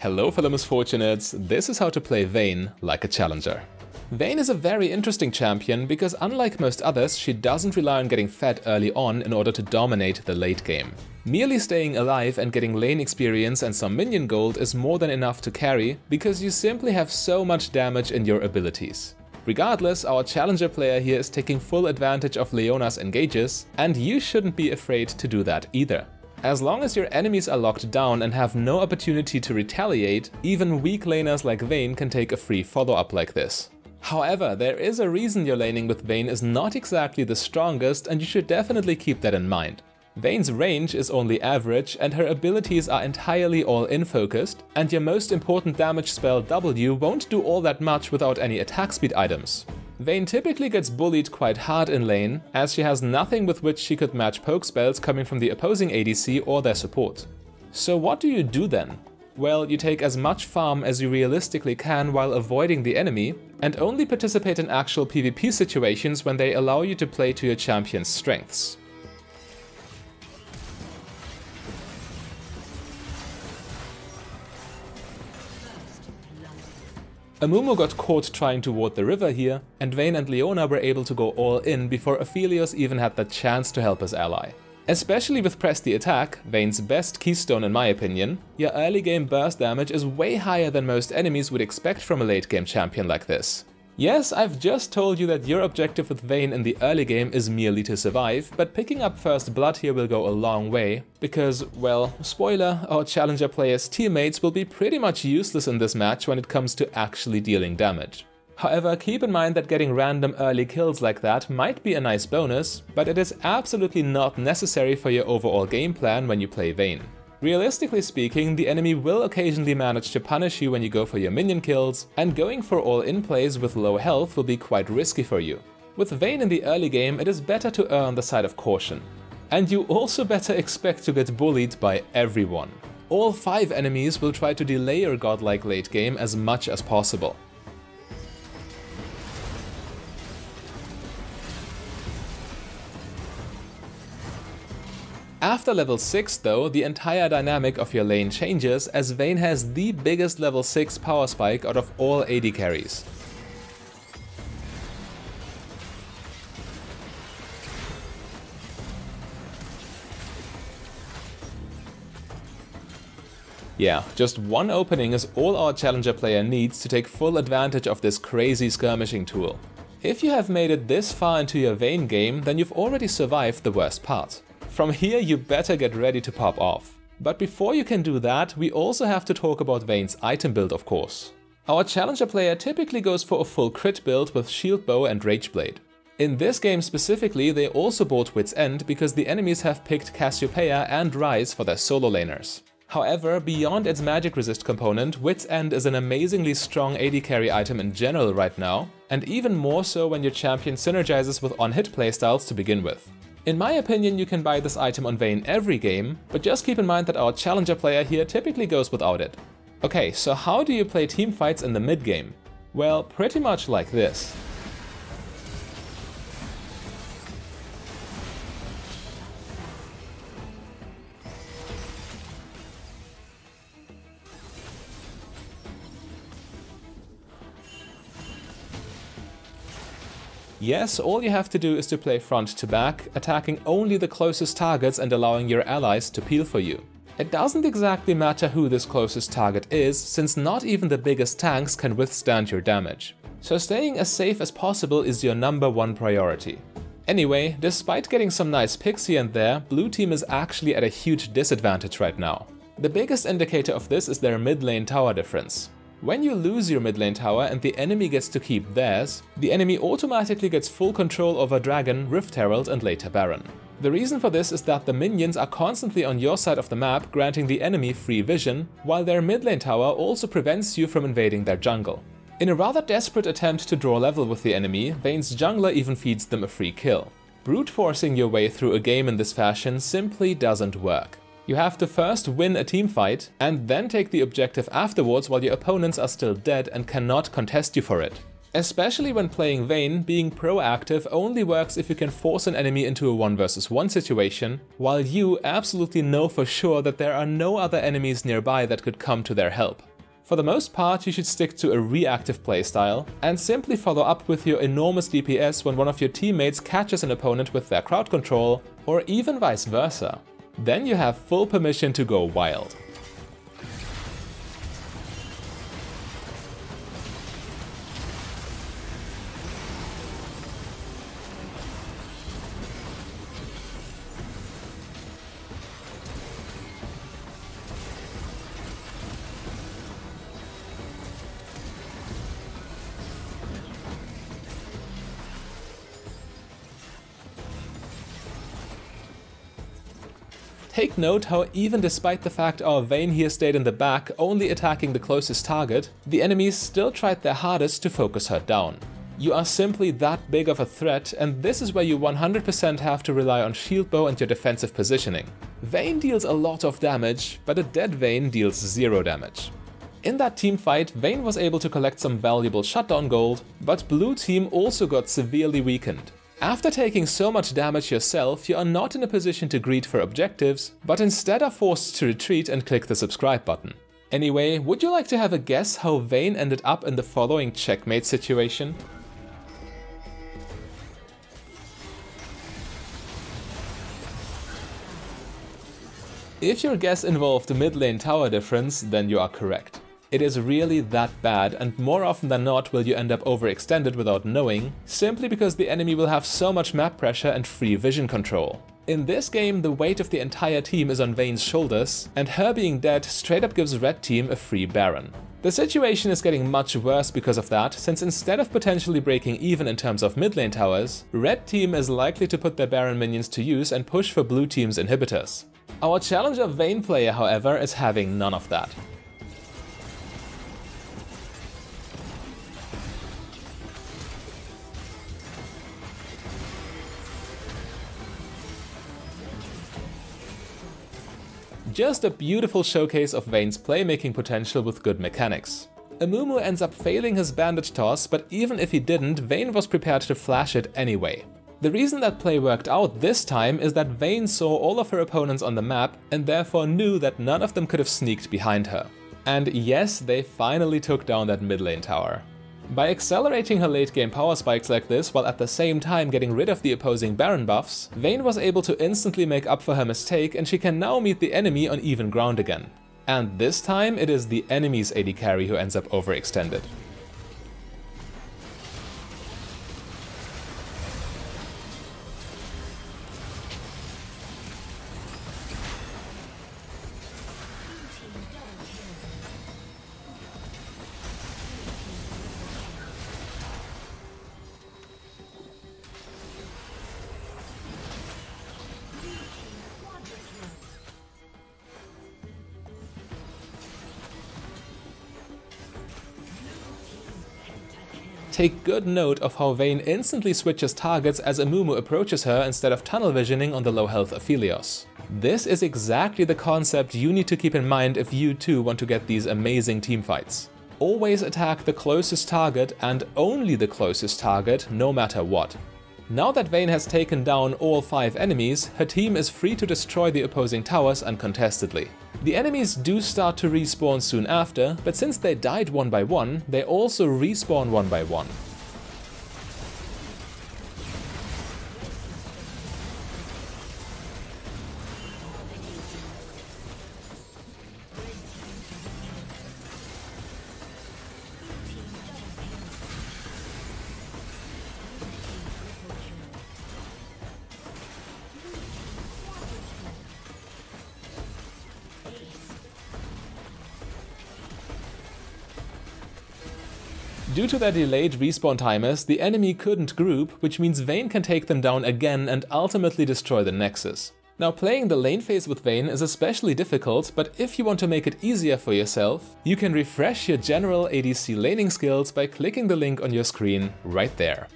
Hello fellow Misfortunates, this is how to play Vayne like a challenger. Vayne is a very interesting champion because unlike most others, she doesn't rely on getting fed early on in order to dominate the late game. Merely staying alive and getting lane experience and some minion gold is more than enough to carry because you simply have so much damage in your abilities. Regardless, our challenger player here is taking full advantage of Leona's engages, and you shouldn't be afraid to do that either. As long as your enemies are locked down and have no opportunity to retaliate, even weak laners like Vayne can take a free follow-up like this. However, there is a reason your laning with Vayne is not exactly the strongest and you should definitely keep that in mind. Vayne's range is only average and her abilities are entirely all-in focused, and your most important damage spell W won't do all that much without any attack speed items. Vayne typically gets bullied quite hard in lane, as she has nothing with which she could match poke spells coming from the opposing ADC or their support. So what do you do then? Well, you take as much farm as you realistically can while avoiding the enemy, and only participate in actual PvP situations when they allow you to play to your champion's strengths. Amumu got caught trying to ward the river here, and Vayne and Leona were able to go all in before Aphelios even had the chance to help his ally. Especially with Press the Attack, Vayne's best keystone in my opinion, your early game burst damage is way higher than most enemies would expect from a late game champion like this. Yes, I've just told you that your objective with Vayne in the early game is merely to survive, but picking up first blood here will go a long way, because, well, spoiler, our challenger player's teammates will be pretty much useless in this match when it comes to actually dealing damage. However, keep in mind that getting random early kills like that might be a nice bonus, but it is absolutely not necessary for your overall game plan when you play Vayne. Realistically speaking, the enemy will occasionally manage to punish you when you go for your minion kills, and going for all-in plays with low health will be quite risky for you. With Vayne in the early game, it is better to err on the side of caution. And you also better expect to get bullied by everyone. All 5 enemies will try to delay your godlike late game as much as possible. After level 6 though, the entire dynamic of your lane changes as Vayne has the biggest level 6 power spike out of all AD carries. Yeah, just one opening is all our challenger player needs to take full advantage of this crazy skirmishing tool. If you have made it this far into your Vayne game, then you've already survived the worst part. From here you better get ready to pop off. But before you can do that, we also have to talk about Vayne's item build of course. Our challenger player typically goes for a full crit build with shield bow and rage blade. In this game specifically, they also bought Wit's End because the enemies have picked Cassiopeia and Ryze for their solo laners. However, beyond its magic resist component, Wit's End is an amazingly strong AD carry item in general right now, and even more so when your champion synergizes with on-hit playstyles to begin with. In my opinion, you can buy this item on Vayne every game, but just keep in mind that our challenger player here typically goes without it. Okay, so how do you play teamfights in the mid game? Well, pretty much like this. Yes, all you have to do is to play front to back, attacking only the closest targets and allowing your allies to peel for you. It doesn't exactly matter who this closest target is, since not even the biggest tanks can withstand your damage. So staying as safe as possible is your number one priority. Anyway, despite getting some nice picks here and there, blue team is actually at a huge disadvantage right now. The biggest indicator of this is their mid lane tower difference. When you lose your mid lane tower and the enemy gets to keep theirs, the enemy automatically gets full control over Dragon, Rift Herald and later Baron. The reason for this is that the minions are constantly on your side of the map granting the enemy free vision, while their mid lane tower also prevents you from invading their jungle. In a rather desperate attempt to draw level with the enemy, Vayne's jungler even feeds them a free kill. Brute forcing your way through a game in this fashion simply doesn't work. You have to first win a team fight and then take the objective afterwards while your opponents are still dead and cannot contest you for it. Especially when playing Vayne, being proactive only works if you can force an enemy into a 1 versus 1 situation, while you absolutely know for sure that there are no other enemies nearby that could come to their help. For the most part, you should stick to a reactive playstyle, and simply follow up with your enormous DPS when one of your teammates catches an opponent with their crowd control, or even vice versa. Then you have full permission to go wild. Take note how even despite the fact our Vayne here stayed in the back, only attacking the closest target, the enemies still tried their hardest to focus her down. You are simply that big of a threat, and this is where you 100% have to rely on shield bow and your defensive positioning. Vayne deals a lot of damage, but a dead Vayne deals zero damage. In that team fight, Vayne was able to collect some valuable shutdown gold, but blue team also got severely weakened. After taking so much damage yourself, you are not in a position to greed for objectives, but instead are forced to retreat and click the subscribe button. Anyway, would you like to have a guess how Vayne ended up in the following checkmate situation? If your guess involved mid lane tower difference, then you are correct. It is really that bad, and more often than not will you end up overextended without knowing, simply because the enemy will have so much map pressure and free vision control. In this game, the weight of the entire team is on Vayne's shoulders, and her being dead straight up gives red team a free Baron. The situation is getting much worse because of that, since instead of potentially breaking even in terms of mid lane towers, red team is likely to put their Baron minions to use and push for blue team's inhibitors. Our challenger Vayne player, however, is having none of that. Just a beautiful showcase of Vayne's playmaking potential with good mechanics. Amumu ends up failing his bandage toss, but even if he didn't, Vayne was prepared to flash it anyway. The reason that play worked out this time is that Vayne saw all of her opponents on the map and therefore knew that none of them could have sneaked behind her. And yes, they finally took down that mid lane tower. By accelerating her late game power spikes like this while at the same time getting rid of the opposing Baron buffs, Vayne was able to instantly make up for her mistake and she can now meet the enemy on even ground again. And this time it is the enemy's AD carry who ends up overextended. Take good note of how Vayne instantly switches targets as Amumu approaches her instead of tunnel visioning on the low health Aphelios. This is exactly the concept you need to keep in mind if you too want to get these amazing teamfights. Always attack the closest target and only the closest target, no matter what. Now that Vayne has taken down all 5 enemies, her team is free to destroy the opposing towers uncontestedly. The enemies do start to respawn soon after, but since they died one by one, they also respawn one by one. Due to their delayed respawn timers, the enemy couldn't group, which means Vayne can take them down again and ultimately destroy the Nexus. Now playing the lane phase with Vayne is especially difficult, but if you want to make it easier for yourself, you can refresh your general ADC laning skills by clicking the link on your screen right there.